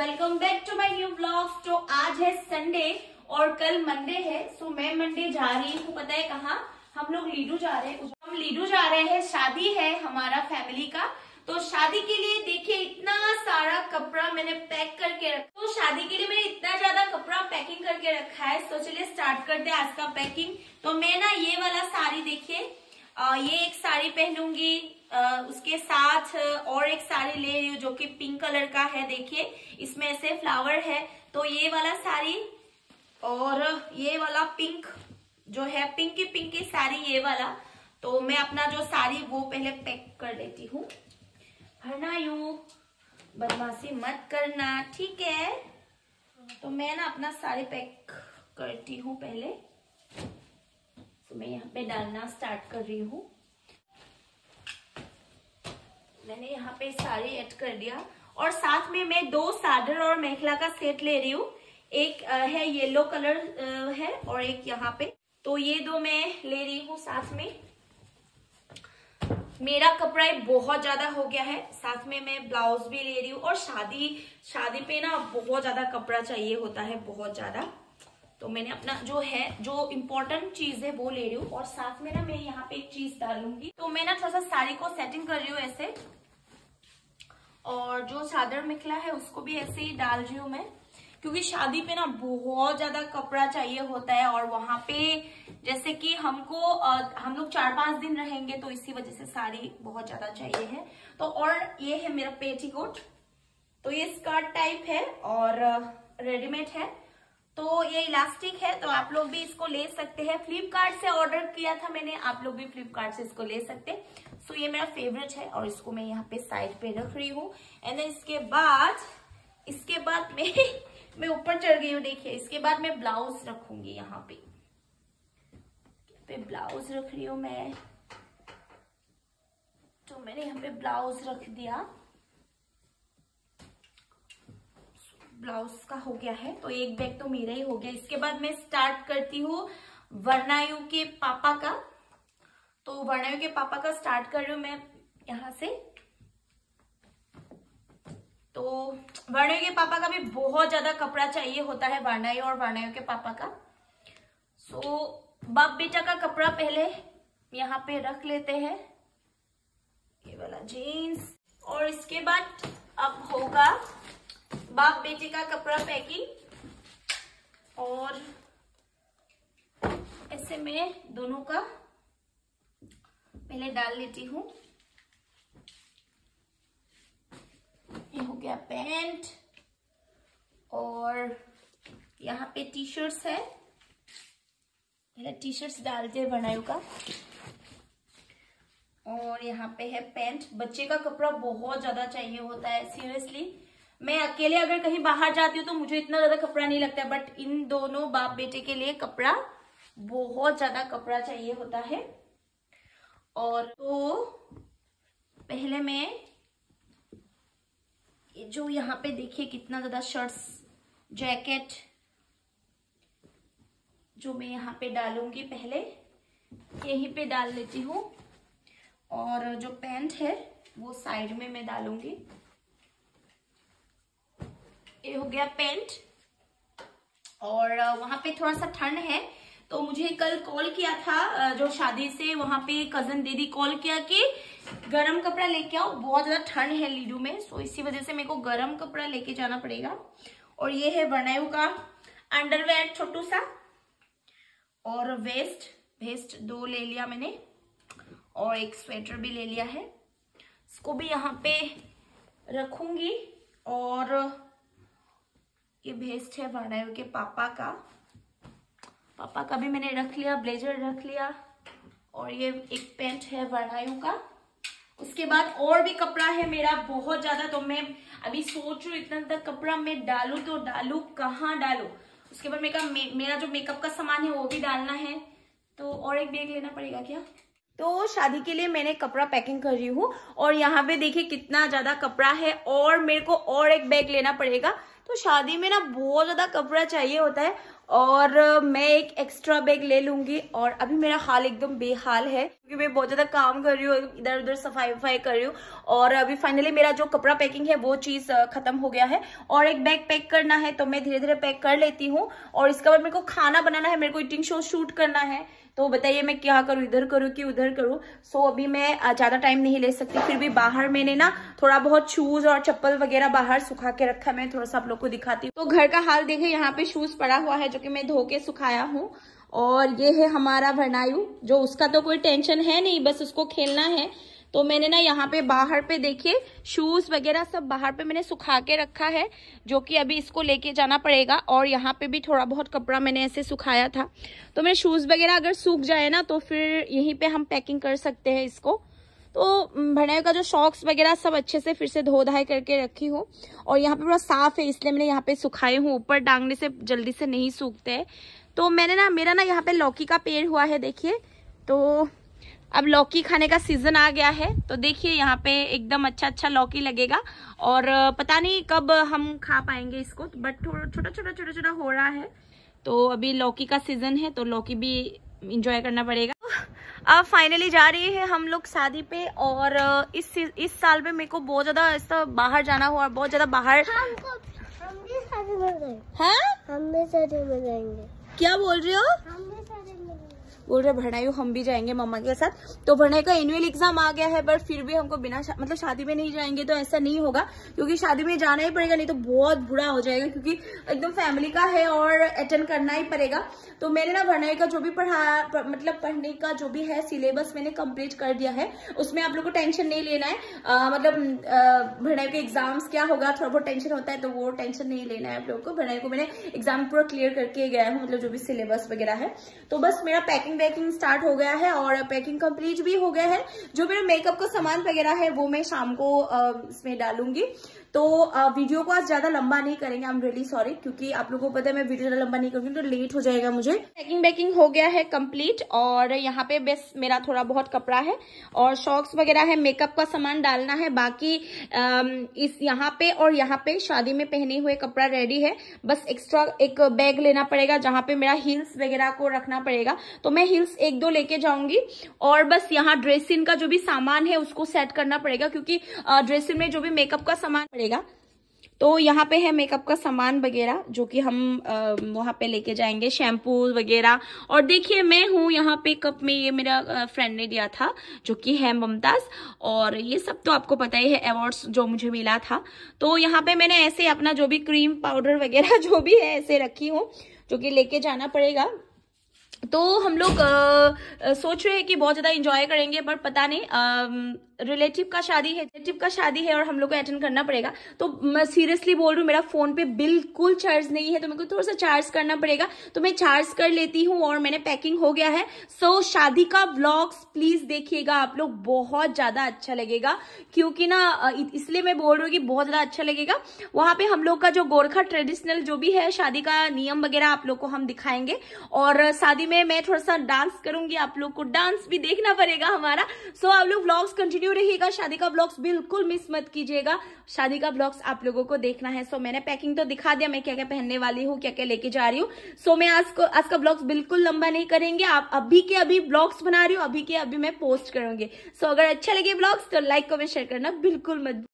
Welcome back to my new blog तो आज है संडे और कल मंडे है सो मैं मंडे जा रही हूँ। पता है कहाँ? हम लोग लीडू जा रहे हैं। हम लीडू जा रहे हैं, शादी है हमारा फैमिली का। तो शादी के लिए देखिए, इतना सारा कपड़ा मैंने पैक करके रखा तो शादी के लिए मैंने इतना ज़्यादा कपड़ा पैकिंग करके रखा है। तो चलिए स्टार्ट करते हैं आज का पैकिंग तो मैं ना ये वाला साड़ी देखिए ये एक साड़ी पहनूँगी। उसके साथ और एक साड़ी ले रही हूँ जो कि पिंक कलर का है, देखिए। इसमें ऐसे फ्लावर है। तो ये वाला साड़ी और ये वाला पिंक जो है पिंक की पिंक की साड़ी, ये वाला। तो मैं अपना जो साड़ी वो पहले पैक कर लेती हूँ। हरना यू, बदमाशी मत करना, ठीक है? तो मैं ना अपना साड़ी पैक करती हूँ पहले। तो मैं यहाँ पे डालना स्टार्ट कर रही हूँ। मैंने यहाँ पे साड़ी ऐड कर दिया। और साथ में मैं दो सादर और मेखला का सेट ले रही हूँ। एक है येलो कलर है और एक यहाँ पे। तो ये दो मैं ले रही हूँ साथ में। मेरा कपड़ा बहुत ज़्यादा हो गया है। साथ में मैं ब्लाउज भी ले रही हूँ और शादी शादी पे ना बहुत ज़्यादा कपड़ा चाहिए होता है, बहुत ज़्यादा। तो मैंने अपना जो है, जो इम्पोर्टेंट चीज़ है वो ले रही हूँ। और साथ में ना मैं यहाँ पे एक चीज़ डालूँगी। तो मैं ना थोड़ा सा साड़ी को सेटिंग कर रही हूँ ऐसे। और जो चादर निकला है, उसको भी ऐसे ही डाल रही हूँ मैं। क्योंकि शादी पे ना बहुत ज़्यादा कपड़ा चाहिए होता है और वहाँ पे जैसे कि हमको हम लोग चार पाँच दिन रहेंगे तो इसी वजह से साड़ी बहुत ज़्यादा चाहिए है। तो और ये है मेरा पेटीकोट। तो ये स्कर्ट टाइप है और रेडीमेड है। तो ये इलास्टिक है तो आप लोग भी इसको ले सकते हैं। फ्लिपकार्ट से ऑर्डर किया था मैंने, आप लोग भी फ्लिपकार्ट से इसको ले सकते हैं। सो ये मेरा फेवरेट है और इसको मैं यहाँ पे साइड पे रख रही हूँ। एंड इसके बाद इसके बाद मैं मैं ऊपर चढ़ गई हूँ, देखिए। इसके बाद मैं ब्लाउज रखूँगी यहाँ पे। पे ब्लाउज रख रही हूँ मैं। तो मैंने यहाँ पे ब्लाउज रख दिया। ब्लाउज का हो गया है तो एक बैग तो मेरा ही हो गया। इसके बाद मैं स्टार्ट करती हूँ वर्णायु के पापा का। तो वर्णायु के पापा का स्टार्ट कर रही हूँ मैं यहाँ से। तो वर्णायु के पापा का भी बहुत ज़्यादा कपड़ा चाहिए होता है वर्णायु और वर्णायु के पापा का। सो so, बाप बेटा का कपड़ा पहले यहाँ पे रख लेते हैं। ये वाला जीन्स और इसके बाद अब होगा बाप बेटे का कपड़ा पैकिंग और ऐसे मैं दोनों का पहले डाल लेती हूँ। ये हो गया पैंट और यहाँ पे टी शर्ट्स है। पहले टी शर्ट्स डालते हैं बनायु का। और यहाँ पे है पैंट। बच्चे का कपड़ा बहुत ज़्यादा चाहिए होता है सीरियसली मैं अकेले अगर कहीं बाहर जाती हूँ तो मुझे इतना ज़्यादा कपड़ा नहीं लगता है बट इन दोनों बाप बेटे के लिए कपड़ा, बहुत ज़्यादा कपड़ा चाहिए होता है। और तो पहले मैं जो यहाँ पे देखिए कितना ज़्यादा शर्ट्स जैकेट जो मैं यहाँ पे डालूँगी पहले, यहीं पे डाल लेती हूँ। और जो पैंट है, वो साइड में मैं डालूँगी। ये हो गया पेंट। और वहाँ पे थोड़ा सा ठंड है तो मुझे कल कॉल किया था जो शादी से वहाँ पे कज़न दीदी कॉल किया कि गरम कपड़ा लेके आओ, बहुत ज़्यादा ठंड है लीडू में सो इसी वजह से मेरे को गरम कपड़ा लेके जाना पड़ेगा। और ये है बनायु का अंडरवेयर छोटू सा और वेस्ट वेस्ट दो ले लिया मैंने, और एक स्वेटर भी ले लिया है। इसको भी यहाँ पे रखूँगी, और ये भेस्ट है वर्णायु के पापा का। पापा का भी मैंने रख लिया ब्लेजर रख लिया और ये एक पेंट है वर्णायु का। उसके बाद और भी कपड़ा है मेरा, बहुत ज़्यादा तो मैं अभी सोच रही इतना ज़्यादा कपड़ा मैं डालू तो डालू, कहाँ डालू? उसके बाद मेरा मेरा जो मेकअप का सामान है वो भी डालना है। तो और एक बैग लेना पड़ेगा क्या? तो शादी के लिए मैंने कपड़ा पैकिंग कर रही हूँ और यहाँ पे देखिए कितना ज़्यादा कपड़ा है और मेरे को और एक बैग लेना पड़ेगा। तो शादी में ना बहुत ज़्यादा कपड़ा चाहिए होता है और मैं एक एक्स्ट्रा बैग ले लूँगी और अभी मेरा हाल एकदम बेहाल है, क्योंकि मैं बहुत ज़्यादा काम कर रही हूँ इधर उधर सफ़ाई वफाई कर रही हूँ और अभी फाइनली मेरा जो कपड़ा पैकिंग है, वो चीज़ खत्म हो गया है और एक बैग पैक करना है तो मैं धीरे धीरे पैक कर लेती हूँ और इसके बाद मेरे को खाना बनाना है, मेरे को ईटिंग शो शूट करना है। तो बताइए मैं क्या करूँ इधर करूँ कि उधर करूँ? सो so, अभी मैं ज़्यादा टाइम नहीं ले सकती फिर भी बाहर मैंने ना थोड़ा बहुत शूज़ और चप्पल वगैरह बाहर सुखा के रखा मैं थोड़ा सा आप लोग को दिखाती हूँ। तो घर का हाल देखे यहाँ पे शूज़ पड़ा हुआ है जो कि मैं धो के सुखाया हूँ। और ये है हमारा भरनायु जो उसका तो कोई टेंशन है नहीं बस उसको खेलना है। तो मैंने ना यहाँ पे बाहर पे देखिए शूज़ वगैरह सब बाहर पे मैंने सुखा के रखा है, जो कि अभी इसको लेके जाना पड़ेगा और यहाँ पे भी थोड़ा बहुत कपड़ा मैंने ऐसे सुखाया था। तो मेरे शूज़ वगैरह अगर सूख जाए ना तो फिर यहीं पे हम पैकिंग कर सकते हैं इसको। तो भरने का जो शॉक्स वगैरह सब अच्छे से फिर से धो धाई करके रखी हूँ और यहाँ पे पूरा साफ़ है, इसलिए मैंने यहाँ पे सुखाए हूँ। ऊपर डांगने से जल्दी से नहीं सूखते। तो मैंने ना, मेरा ना यहाँ पे लौकी का पेड़ हुआ है, देखिए। तो अब लौकी खाने का सीज़न आ गया है तो देखिए यहाँ पे एकदम अच्छा अच्छा लौकी लगेगा। और पता नहीं कब हम खा पाएँगे इसको बट थोड़ा छोटा छोटा छोटा छोटा हो रहा है। तो अभी लौकी का सीज़न है तो लौकी भी इंजॉय करना पड़ेगा। अब फाइनली जा रही है हम लोग शादी पे और इस इस साल में मेरे को बहुत ज़्यादा ऐसा बाहर जाना हुआ बहुत ज़्यादा बाहर हम भी शादी में में जाएँगे। क्या बोल रही हो? हम भी शादी बोल रहे भरनायु हम भी जाएँगे मम्मा के साथ। तो भरनाई का एनुअल एग्ज़ाम आ गया है बट फिर भी हमको बिना शा, मतलब शादी में नहीं जाएँगे तो ऐसा नहीं होगा क्योंकि शादी में जाना ही पड़ेगा नहीं तो बहुत बुरा हो जाएगा क्योंकि एकदम फैमिली का है और अटेंड करना ही पड़ेगा। तो मैंने ना भरनाई का जो भी पढ़ा मतलब पढ़ने का जो भी है सिलेबस मैंने कंप्लीट कर दिया है उसमें आप लोग को टेंशन नहीं लेना है। आ, मतलब भरनाई के एग्ज़ाम्स क्या होगा थोड़ा बहुत टेंशन होता है तो वो टेंशन नहीं लेना है आप लोगों को। भरनाई को मैंने एग्ज़ाम पूरा क्लियर करके गया हूँ मतलब जो भी सिलेबस वगैरह है। तो बस मेरा पैकिंग पैकिंग स्टार्ट हो गया है और पैकिंग कंप्लीट भी हो गया है। जो मेरा मेकअप का सामान वगैरह है, वो मैं शाम को इसमें डालूँगी। तो वीडियो को आज ज़्यादा लंबा नहीं करेंगे आई एम रियली सॉरी क्योंकि आप लोगों को पता है मैं वीडियो ज़्यादा लंबा नहीं करूँगी तो लेट हो जाएगा मुझे। पैकिंग बैकिंग हो गया है कंप्लीट और यहाँ पे बस मेरा थोड़ा बहुत कपड़ा है, और शॉक्स वगैरह है मेकअप का सामान डालना है, बाकी इस यहाँ पे और यहाँ पे शादी में पहने हुए कपड़ा रेडी है। बस एक्स्ट्रा एक बैग लेना पड़ेगा, जहाँ पे मेरा हिल्स वगैरह को रखना पड़ेगा। तो मैं हिल्स एक दो लेके जाऊँगी, और बस यहाँ ड्रेसिंग का जो भी सामान है, उसको सेट करना पड़ेगा, क्योंकि ड्रेसिंग में जो भी मेकअप का सामान पड़ेगा। तो यहाँ पे है मेकअप का सामान वगैरह, जो कि हम वहाँ पे लेके जाएँगे। शैम्पू वगैरह। और देखिए, मैं हूँ यहाँ पे कप में, ये मेरा फ्रेंड ने दिया था, जो कि है ममताज और ये सब तो आपको पता ही है अवार्ड्स जो मुझे मिला था। तो यहाँ पे मैंने ऐसे अपना जो भी क्रीम पाउडर वगैरह, जो भी है, ऐसे रखी हूँ, जो कि लेके जाना पड़ेगा। तो हम लोग सोच रहे हैं कि बहुत ज़्यादा इंजॉय करेंगे बट पता नहीं रिलेटिव का शादी है रिलेटिव का शादी है और हम लोग को अटेंड करना पड़ेगा। तो मैं सीरियसली बोल रही हूँ मेरा फ़ोन पे बिल्कुल चार्ज नहीं है तो मेरे को थोड़ा सा चार्ज करना पड़ेगा। तो मैं चार्ज कर लेती हूँ और मैंने पैकिंग हो गया है। सो so, शादी का ब्लॉग्स प्लीज़ देखिएगा आप लोग बहुत ज़्यादा अच्छा लगेगा। क्योंकि ना इसलिए मैं बोल रही हूँ कि बहुत ज़्यादा अच्छा लगेगा। वहाँ पे हम लोग का जो गोरखा ट्रेडिशनल जो भी है शादी का नियम वगैरह आप लोग को हम दिखाएँगे। और शादी में मैं थोड़ा सा डांस करूँगी आप लोग को डांस भी देखना पड़ेगा हमारा। सो so, आप लोग ब्लॉग्स कंटिन्यू रहेगा शादी का ब्लॉग्स बिल्कुल मिस मत कीजिएगा। शादी का ब्लॉग्स आप लोगों को देखना है। सो so, मैंने पैकिंग तो दिखा दिया मैं क्या क्या पहनने वाली हूँ क्या क्या लेके जा रही हूँ। सो so, मैं आज को आज का ब्लॉग्स बिल्कुल लंबा नहीं करेंगे। आप अभी के अभी ब्लॉग्स बना रही हूँ अभी के अभी मैं पोस्ट करूँगी। सो so, अगर अच्छा लगे ब्लॉग्स तो लाइक कमेंट शेयर करना बिल्कुल मत